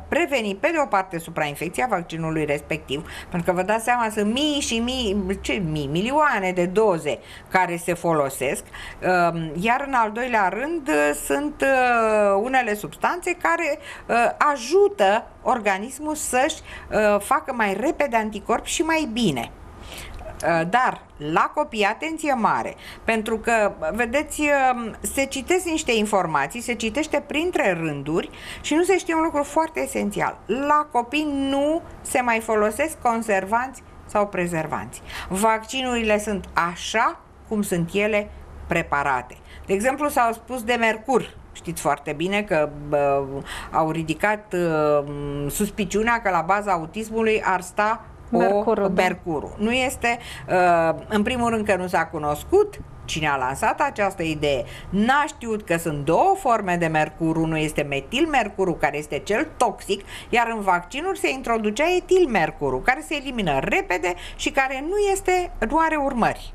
preveni pe de o parte suprainfecția vaccinului respectiv, pentru că vă dați seama, sunt mii și mii, ce mii, milioane de doze care se folosesc, um, iar în al doilea rând uh, sunt uh, unele substanțe care uh, ajută organismul să-și uh, facă mai repede anticorpi și mai bine. Uh, Dar la copii, atenție mare, pentru că, vedeți, uh, se citesc niște informații, se citește printre rânduri și nu se știe un lucru foarte esențial. La copii nu se mai folosesc conservanți sau prezervanți. Vaccinurile sunt așa cum sunt ele preparate. De exemplu, s-au spus de mercur. Știți foarte bine că bă, au ridicat uh, suspiciunea că la baza autismului ar sta o Mercurul, da. mercurul. Nu este, uh, în primul rând că nu s-a cunoscut cine a lansat această idee. N-a știut că sunt două forme de mercur, unul este metilmercurul, care este cel toxic, iar în vaccinuri se introducea etilmercurul, care se elimină repede și care nu este, nu are urmări.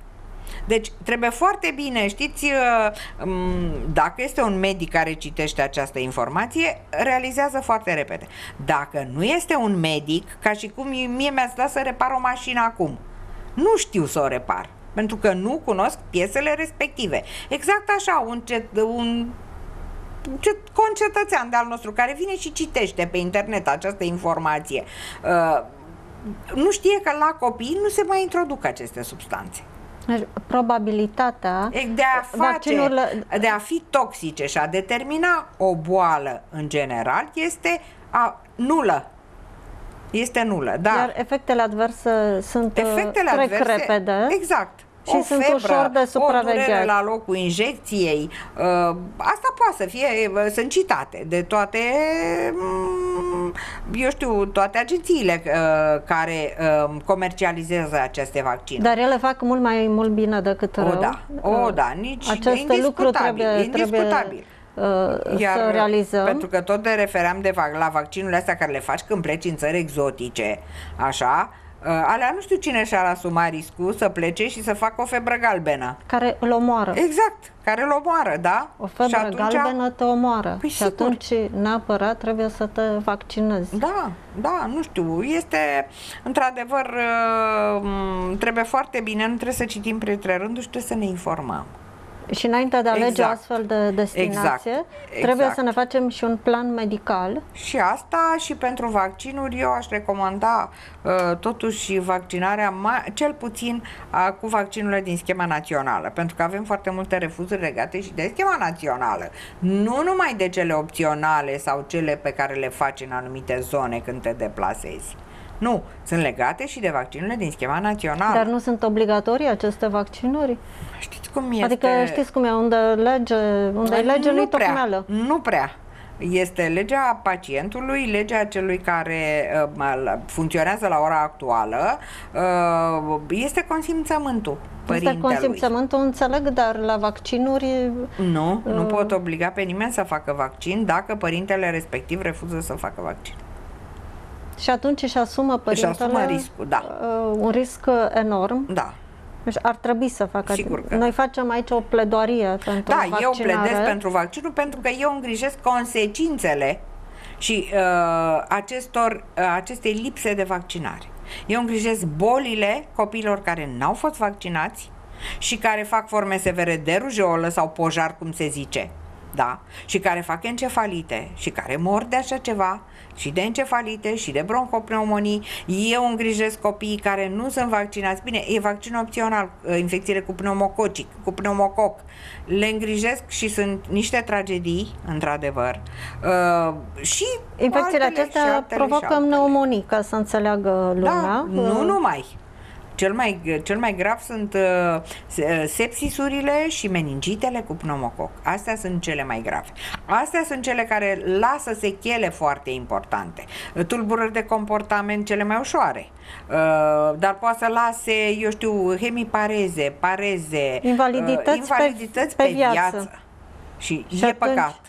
Deci trebuie foarte bine, știți, uh, m, dacă este un medic care citește această informație, realizează foarte repede. Dacă nu este un medic, ca și cum mie mi-ați dat să repar o mașină acum, nu știu să o repar, pentru că nu cunosc piesele respective. Exact așa, un, cet, un ce concetățean de al nostru care vine și citește pe internet această informație, uh, nu știe că la copii nu se mai introduc aceste substanțe. Deci, probabilitatea E, De a face, Vaccinurile- de a fi toxice și a determina o boală în general este a, nulă. Este nulă, da. Iar efectele adverse sunt uh, Efectele trec adverse, repede. exact. Și o sunt febră, ușor de o supravegheat. durere la locul injecției. Uh, asta poate să fie, uh, sunt citate de toate, mm, eu știu, toate agențiile uh, care uh, comercializează aceste vaccinuri. Dar ele fac mult mai mult bine decât rău. O, da, o, da, nici Aceste lucruri trebuie, trebuie indiscutabil. uh, Iar, să realizăm. Pentru că tot de refeream de vac- la vaccinurile astea care le faci când pleci în țări exotice, așa, uh, alea nu știu cine și-ar asuma riscul să plece și să facă o febră galbenă. Care îl omoară. Exact, care îl omoară, da? O febră și atunci, galbenă te omoară. Păi și sigur. atunci neapărat trebuie să te vaccinezi. Da, da, nu știu, este într-adevăr uh, trebuie foarte bine, nu trebuie să citim printre rânduri și trebuie să ne informăm. Și înainte de a alege Exact. o astfel de destinație, Exact. trebuie Exact. să ne facem și un plan medical. Și asta și pentru vaccinuri eu aș recomanda uh, totuși vaccinarea mai, cel puțin uh, cu vaccinurile din schema națională, pentru că avem foarte multe refuzuri legate și de schema națională. Nu numai de cele opționale sau cele pe care le faci în anumite zone când te deplasezi. Nu, sunt legate și de vaccinurile din schema națională. Dar nu sunt obligatorii aceste vaccinuri? Știți cum este? Adică știți cum e, unde lege, unde e lege, nu nu-i prea, tocmeală. Nu prea. Este legea pacientului, legea celui care uh, la- funcționează la ora actuală, uh, este consimțământul Este părintelui. consimțământul, înțeleg, dar la vaccinuri Nu, nu Uh. pot obliga pe nimeni să facă vaccin dacă părintele respectiv refuză să facă vaccin. Și atunci își asumă părintele asumă riscul, da. uh, un risc uh, enorm. Da. Deci ar trebui să facă. Sigur că Noi facem aici o pledoarie pentru Da, eu vaccinare. pledez pentru vaccinul pentru că eu îngrijesc consecințele și uh, acestor, uh, acestei lipse de vaccinare. Eu îngrijesc bolile copiilor care n-au fost vaccinați și care fac forme severe de rujeolă sau pojar, cum se zice. Da? Și care fac encefalite și care mor de așa ceva și de encefalite și de bronhopneumonii. Eu îngrijesc copiii care nu sunt vaccinați. Bine, e vaccin opțional, uh, infecțiile cu pneumococic, cu pneumococ. Le îngrijesc și sunt niște tragedii, într-adevăr. Uh, și Infecțiile altele, și acestea altele, și provocă altele. pneumonii, ca să înțeleagă lumea. Da, nu Uh, numai. Cel mai, cel mai grav sunt uh, se- uh, sepsisurile și meningitele cu pneumococ. Astea sunt cele mai grave. Astea sunt cele care lasă sechele foarte importante. Uh, Tulburări de comportament cele mai ușoare. Uh, dar poate să lase, eu știu, hemipareze, pareze, Invalidități uh, pe- invalidități pe pe, viață. viață. Și, Și e atunci păcat.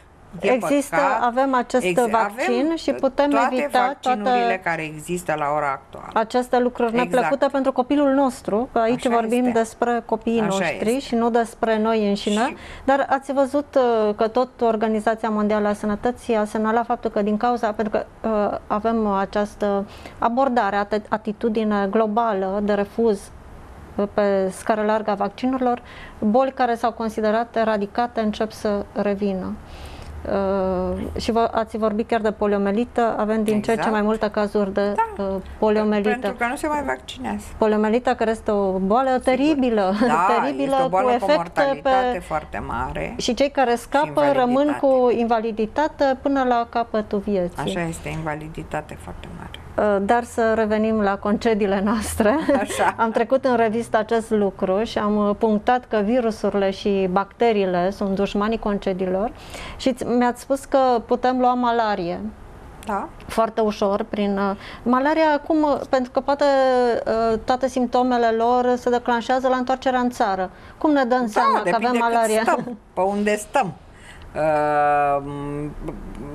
E există- păcat. avem acest vaccin avem și putem toate evita vaccinurile toate- care există la ora actuală. aceste lucruri Exact. neplăcute pentru copilul nostru, că aici Așa vorbim este. despre copiii Așa noștri este. și nu despre noi înșine, Și- dar ați văzut uh, că tot Organizația Mondială a Sănătății a semnalat faptul că din cauza, pentru că uh, avem această abordare, ati- atitudine globală de refuz uh, pe scară largă a vaccinurilor, boli care s-au considerat eradicate încep să revină. Uh, și vă, ați vorbit chiar de poliomelită, avem din ce în ce Exact. mai multe cazuri de Da. uh, poliomelită. Pentru că nu se mai vaccinează. Poliomelita care este o boală teribilă, Da, teribilă este o boală cu cu, efecte mortalitate pe... foarte mare. Și cei care scapă rămân invaliditate. cu invaliditate până la capătul vieții. Așa este, invaliditate foarte mare. Uh, Dar să revenim la concediile noastre. Așa. <laughs> am trecut în revistă acest lucru și am uh, punctat că virusurile și bacteriile sunt dușmanii concediilor și ți- mi-ați spus că putem lua malarie Da? foarte ușor prin uh, malaria acum uh, pentru că poate uh, toate simptomele lor se declanșează la întoarcerea în țară. Cum ne dăm seama că avem depinde cât malaria? Stăm, pe unde stăm. Uh,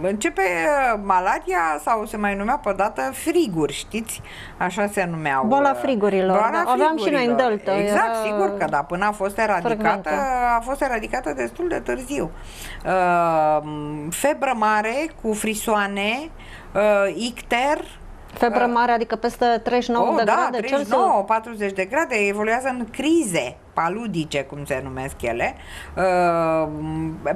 începe uh, malaria sau se mai numea pe dată friguri, știți? Așa se numeau. Boala uh, frigurilor, Boala da. Aveam și noi în frigurilor. Delta, Exact, era sigur că da, până a fost eradicată, frecventă. a fost eradicată destul de târziu. Uh, febră mare cu frisoane, uh, icter, Febră mare, adică peste 39 oh, de da, grade 39, 40 de grade, evoluează în crize paludice, cum se numesc ele. Uh,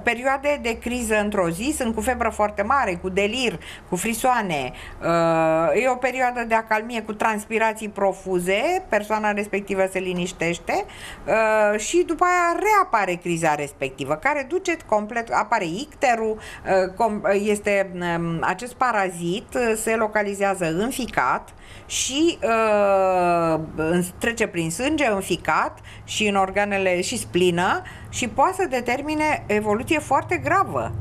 perioade de criză într-o zi sunt cu febră foarte mare, cu delir, cu frisoane. Uh, e o perioadă de acalmie cu transpirații profuze, persoana respectivă se liniștește uh, și după aia reapare criza respectivă, care duce complet, apare icterul, uh, com- este um, acest parazit uh, se localizează în ficat și uh, în- trece prin sânge în ficat și în din organele și splină și poate să determine evoluție foarte gravă.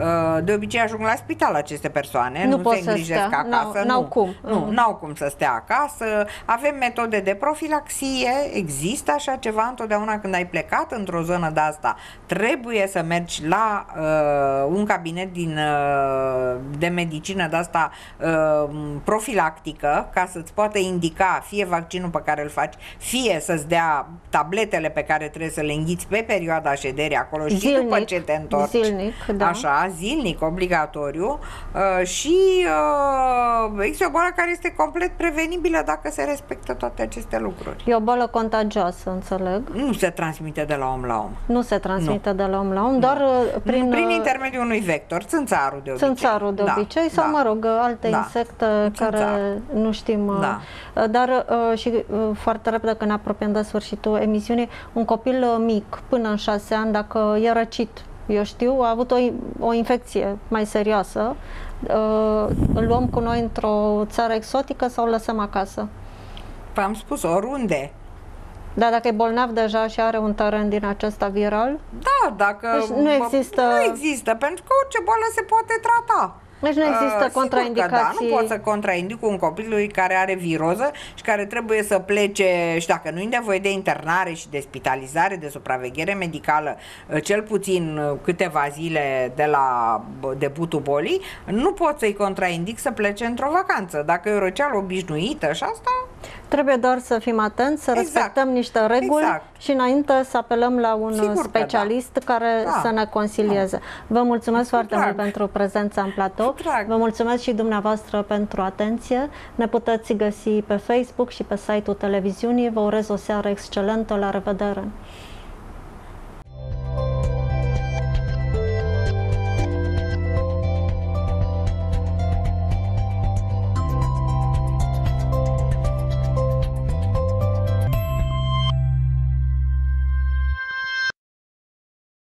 Uh, de obicei ajung la spital aceste persoane, Nu nu, pot se să îngrijesc stea, acasă. n-au- n-au nu, cum. Nu, Mhm. n-au cum să stea acasă. Avem metode de profilaxie, există așa ceva întotdeauna când ai plecat într-o zonă de asta. Trebuie să mergi la uh, un cabinet din, uh, de medicină de asta uh, profilactică ca să-ți poată indica fie vaccinul pe care îl faci, fie să-ți dea tabletele pe care trebuie să le înghiți pe perioada șederii acolo și Zilnic, după ce te întorci. zilnic, da. Așa, zilnic, obligatoriu uh, și uh, există o boală care este complet prevenibilă dacă se respectă toate aceste lucruri. E o boală contagioasă, înțeleg. Nu se transmite de la om la om. Nu se transmite de la om la om, doar uh, prin, Prin, prin uh, intermediul unui vector, țânțarul de obicei. țânțarul de Da, obicei sau, da. mă rog, alte Da. insecte Țânțar. care nu știm. uh, Da. uh, Dar uh, și uh, foarte repede când ne apropiem de sfârșitul emisiunii, un copil uh, mic, până în șase ani, dacă e răcit, eu știu, a avut o, o infecție mai serioasă, uh, îl luăm cu noi într-o țară exotică sau îl lăsăm acasă? V-am spus, oriunde. Dar dacă e bolnav deja și are un teren din acesta viral, Da, dacă... Deci nu există- Nu există, pentru că orice boală se poate trata. Deci nu există Uh, sigur contraindicații. Că da, nu poți să contraindic un copil care are viroză și care trebuie să plece și dacă nu e nevoie de internare și de spitalizare, de supraveghere medicală, uh, cel puțin uh, câteva zile de la bă, debutul bolii, nu pot să-i contraindic să plece într-o vacanță. Dacă e o răceală obișnuită și asta, Trebuie doar să fim atenți, să Exact. respectăm niște reguli Exact. și înainte să apelăm la un Sigur că da. specialist care Da. să ne consilieze. Vă mulțumesc foarte drag. mult pentru prezența în platou. Cu drag. Vă mulțumesc și dumneavoastră pentru atenție. Ne puteți găsi pe Facebook și pe site-ul televiziunii. Vă urez o seară excelentă. La revedere!